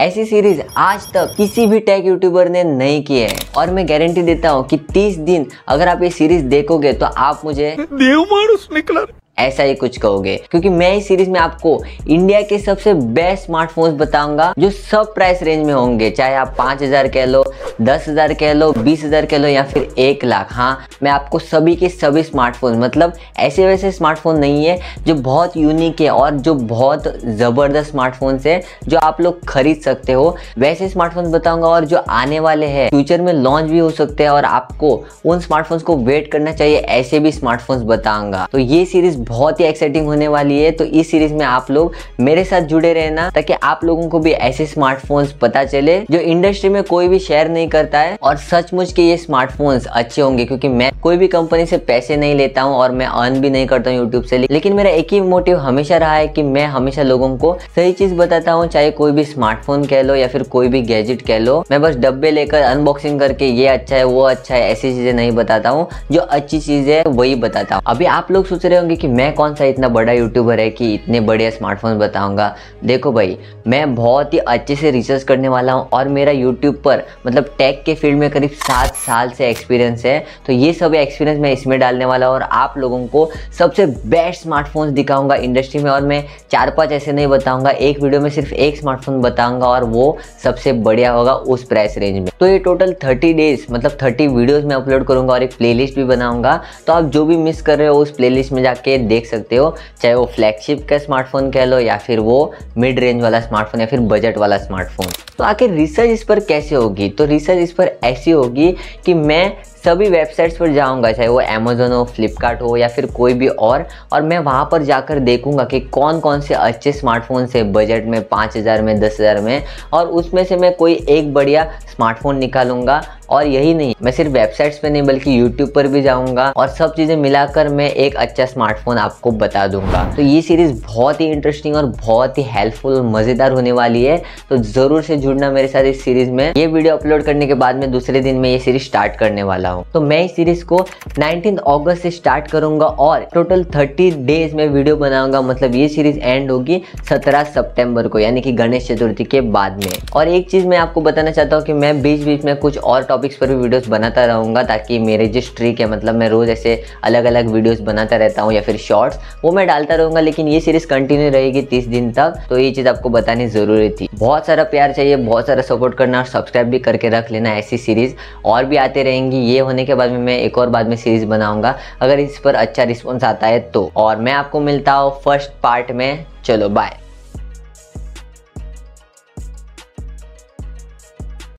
ऐसी सीरीज़ आज तक किसी भी टैग यूट्यूबर ने नहीं की है। और मैं गारंटी देता हूँ कि 30 दिन अगर आप ये सीरीज़ देखोगे तो आप मुझे देव मानुस निकला ऐसा ही कुछ कहोगे। क्योंकि मैं इस सीरीज़ में आपको इंडिया के सबसे बेस्ट स्मार्टफोन्स बताऊँगा जो सब प्राइस रेंज में होंगे। चाहे आप पाँच हज़ार कह लो दस हज़ार कह लो, बीस हज़ार कह लो या फिर एक लाख। हाँ मैं आपको सभी के सभी स्मार्टफ़ोन मतलब ऐसे वैसे स्मार्टफ़ोन नहीं है जो बहुत यूनिक है और जो बहुत ज़बरदस्त स्मार्टफ़ोन है, जो आप लोग खरीद सकते हो। वैसे स्मार्टफ़ोन बताऊँगा और जो आने वाले हैं फ्यूचर में लॉन्च भी हो सकते हैं और आपको उन स्मार्टफोन्स को वेट करना चाहिए, ऐसे भी स्मार्टफोन्स बताऊँगा। तो ये सीरीज़ बहुत ही एक्साइटिंग होने वाली है तो इस सीरीज़ में आप लोग मेरे साथ जुड़े रहना, ताकि आप लोगों को भी ऐसे स्मार्टफोन्स पता चले, जो इंडस्ट्री में कोई भी शेयर नहीं करता है। और सचमुच के ये स्मार्टफोन्स अच्छे होंगे, क्योंकि मैं कोई भी कंपनी से पैसे नहीं लेता हूँ और मैं अर्न भी नहीं करता हूँ यूट्यूब से। लेकिन मेरा एक ही मोटिव हमेशा रहा है कि मैं हमेशा लोगों को सही चीज़ बताता हूँ, चाहे कोई भी स्मार्टफ़ोन कह लो या फिर कोई भी गैजेट कह लो। मैं बस डब्बे लेकर अनबॉक्सिंग करके ये अच्छा है, वो अच्छा है, ऐसी चीज़ें नहीं बताता हूँ। जो अच्छी चीज़ है, वही बताता हूँ। अभी आप लोग सोच रहे होंगे कि मैं कौन सा इतना बड़ा यूट्यूबर है कि इतने बढ़िया स्मार्टफ़ोन बताऊँगा। देखो भाई, मैं बहुत ही अच्छे से रिसर्च करने वाला हूँ और मेरा यूट्यूब पर मतलब टेक के फ़ील्ड में करीब सात साल से एक्सपीरियंस है तो ये सब एक्सपीरियंस मैं इसमें डालने वाला हूँ और आप लोगों को सबसे बेस्ट स्मार्टफोन्स दिखाऊँगा इंडस्ट्री में और मैं चार पाँच ऐसे नहीं बताऊँगा, एक वीडियो में सिर्फ़ एक स्मार्टफ़ोन बताऊँगा और वो सबसे बढ़िया होगा उस प्राइस रेंज में। तो ये टोटल थर्टी डेज़ मतलब थर्टी वीडियोज़ में अपलोड करूँगा और एक प्ले भी बनाऊँगा। तो आप जो भी मिस कर रहे हो उस प्ले में जाके देख सकते हो, चाहे वो फ्लैगशिप का स्मार्टफ़ोन कह लो या फिर वो मिड रेंज वाला स्मार्टफ़ोन या फिर बजट वाला स्मार्टफ़ोन तो आखिर रिसर्च इस पर कैसे होगी? तो रिसर्च इस पर ऐसी होगी कि मैं सभी वेबसाइट्स पर जाऊँगा, चाहे वो अमेजोन हो फ्लिपकार्ट हो, या फिर कोई भी और और मैं वहाँ पर जाकर देखूँगा कि कौन कौन से अच्छे स्मार्टफ़ोन से बजट में, पाँच हज़ार में, दस हज़ार में, और उसमें से मैं कोई एक बढ़िया स्मार्टफ़ोन निकालूँगा, और यही नहीं, मैं सिर्फ़ वेबसाइट्स पे नहीं, बल्कि यूट्यूब पर भी जाऊँगा, और सब चीज़ें मिलाकर मैं एक अच्छा स्मार्टफ़ोन आपको बता दूँगा। तो ये सीरीज़ बहुत ही इंटरेस्टिंग और बहुत ही हेल्पफुल मज़ेदार होने वाली है तो ज़रूर से जुड़ना मेरे साथ इस सीरीज़ में। ये वीडियो अपलोड करने के बाद में दूसरे दिन में ये सीरीज़ स्टार्ट करने वाला हूँ। तो मैं इस सीरीज़ को नाइनटीन अगस्त से स्टार्ट करूँगा और टोटल थर्टी डेज़ में वीडियो बनाऊँगा। मतलब ये सीरीज़ एंड होगी सत्रह सितंबर को, यानी कि गणेश चतुर्थी के बाद में। और एक चीज़ मैं आपको बताना चाहता हूँ कि मैं बीच बीच में कुछ और टॉपिक्स पर भी वीडियोस बनाता रहूँगा ताकि मेरे जो स्ट्रीक है मतलब मैं रोज़ ऐसे अलग अलग वीडियोस बनाता रहता हूँ या फिर शॉर्ट्स वो मैं डालता रहूँगा। लेकिन ये सीरीज़ कंटिन्यू रहेगी तीस दिन तक तो ये चीज़ आपको बतानी ज़रूरी थी। बहुत सारा प्यार चाहिए बहुत सारा सपोर्ट करना और सब्सक्राइब भी करके रख लेना ऐसी सीरीज़ और भी आते रहेंगी, ये होने के बाद में मैं एक और बाद में सीरीज़ बनाऊँगा। अगर इस पर अच्छा रिस्पॉन्स आता है तो। और मैं आपको मिलता हूँ फ़र्स्ट पार्ट में। चलो बाय